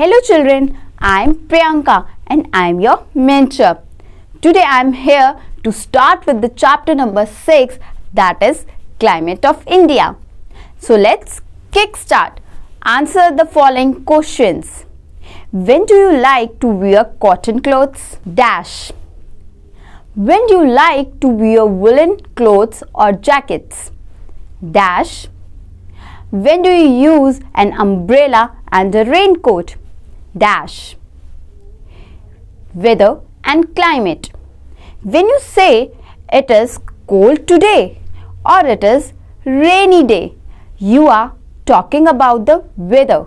Hello children, I am Priyanka and I am your mentor. Today I am here to start with the chapter number 6 that is Climate of India. So let's kick start. Answer the following questions. When do you like to wear cotton clothes? Dash. When do you like to wear woolen clothes or jackets? Dash. When do you use an umbrella and a raincoat? Dash. Weather and climate. When you say it is cold today or it is rainy day, you are talking about the weather.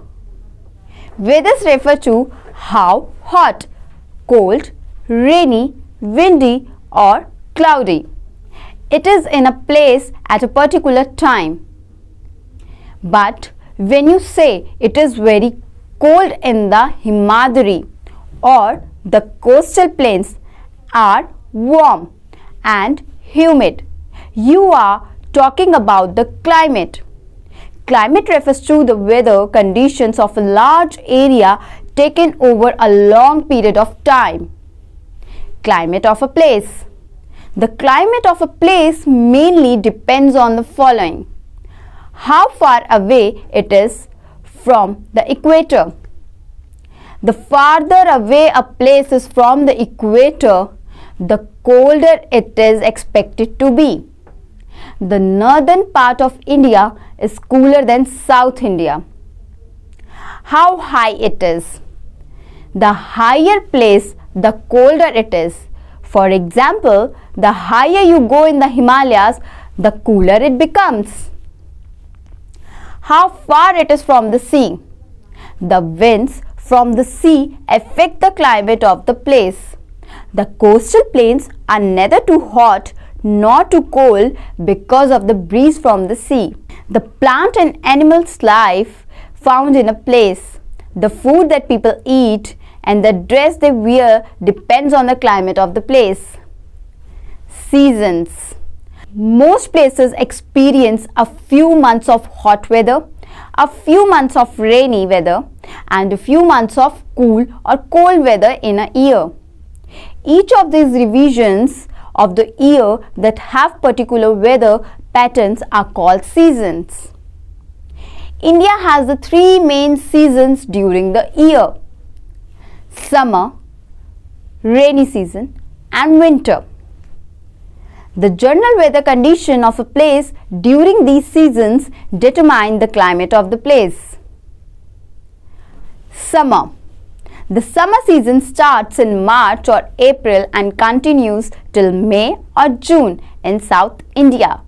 Weathers refer to how hot, cold, rainy, windy or cloudy. It is in a place at a particular time. But when you say it is very cold in the Himadri or the coastal plains are warm and humid, you are talking about the climate. Climate refers to the weather conditions of a large area taken over a long period of time. Climate of a place. The climate of a place mainly depends on the following. How far away it is from the equator. The farther away a place is from the equator, the colder it is expected to be. The northern part of India is cooler than South India. How high it is. The higher place, the colder it is. For example, the higher you go in the Himalayas, the cooler it becomes. How far it is from the sea. The winds from the sea affect the climate of the place. The coastal plains are neither too hot nor too cold because of the breeze from the sea. The plant and animal's life found in a place, the food that people eat and the dress they wear depends on the climate of the place. Seasons Most places experience a few months of hot weather, a few months of rainy weather and a few months of cool or cold weather in a year. Each of these revisions of the year that have particular weather patterns are called seasons. India has the three main seasons during the year summer, rainy season and winter. The general weather condition of a place during these seasons determine the climate of the place. Summer The summer season starts in March or April and continues till May or June in South India.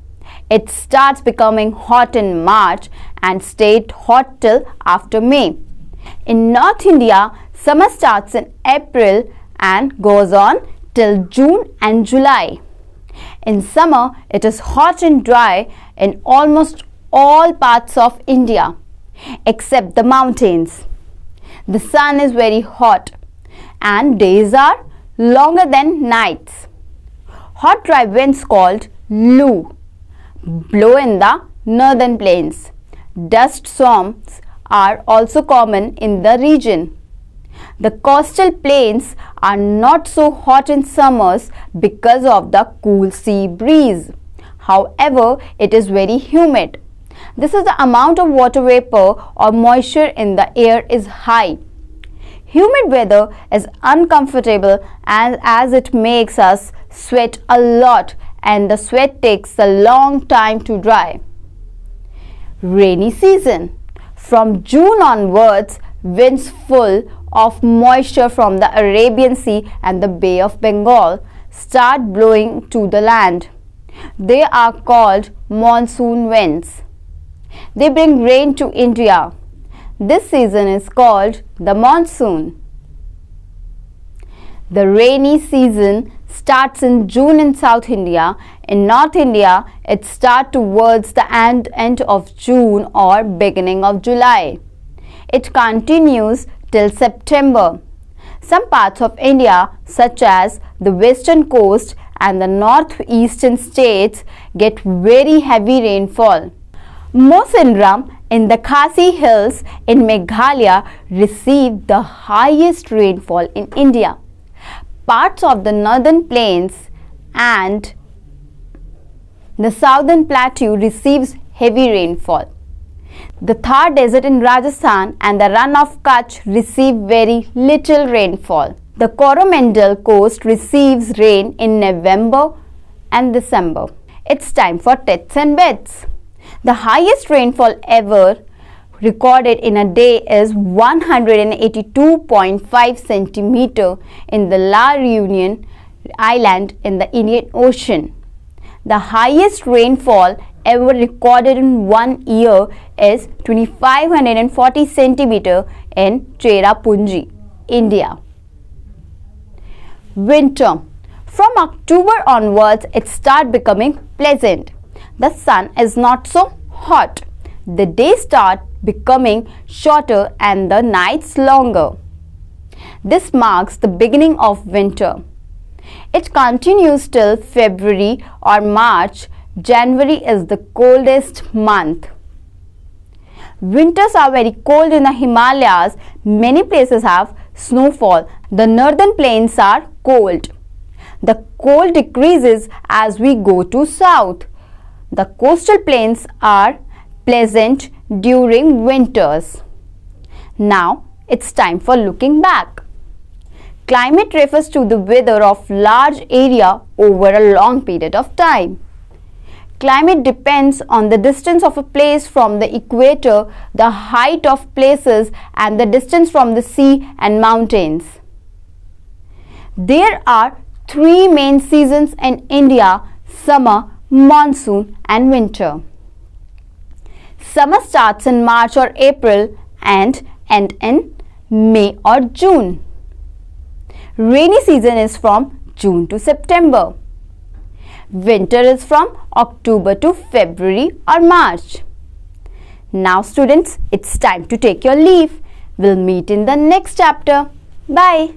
It starts becoming hot in March and stayed hot till after May. In North India, Summer starts in April and goes on till June and July. In summer, it is hot and dry in almost all parts of India except the mountains. The sun is very hot and days are longer than nights. Hot dry winds called Lu blow in the northern plains. Dust storms are also common in the region. The coastal plains are not so hot in summers because of the cool sea breeze. However, it is very humid. This is the amount of water vapor or moisture in the air is high. Humid weather is uncomfortable and as it makes us sweat a lot and the sweat takes a long time to dry. Rainy season. From June onwards, winds full of moisture from the Arabian Sea and the Bay of Bengal start blowing to the land. They are called monsoon winds. They bring rain to India. This season is called the monsoon. The rainy season starts in June in South India. In North India, it starts towards the end, end of June or beginning of July. It continues till September. Some parts of India such as the western coast and the northeastern states get very heavy rainfall. Mawsynram in the Khasi Hills in Meghalaya receive the highest rainfall in India. Parts of the northern plains and the southern plateau receives heavy rainfall. The Thar Desert in Rajasthan and the Rann of Kutch receive very little rainfall. The Coromandel coast receives rain in November and December. It's time for tits and bits. The highest rainfall ever recorded in a day is 182.5 centimeter in the La Reunion Island in the Indian Ocean. The highest rainfall ever recorded in one year is 2540 centimeter in Cherrapunji, India. Winter. From October onwards, it start becoming pleasant. The sun is not so hot. The days start becoming shorter and the nights longer. This marks the beginning of winter. It continues till February or March. January is the coldest month. Winters are very cold in the Himalayas. Many places have snowfall. The northern plains are cold. The cold decreases as we go to south. The coastal plains are pleasant during winters. Now it's time for looking back. Climate refers to the weather of large area over a long period of time. Climate depends on the distance of a place from the equator, the height of places and the distance from the sea and mountains. There are three main seasons in India, summer, monsoon and winter. Summer starts in March or April and end in May or June. Rainy season is from June to September. Winter is from October to February or March. Now students, it's time to take your leave. We'll meet in the next chapter. Bye.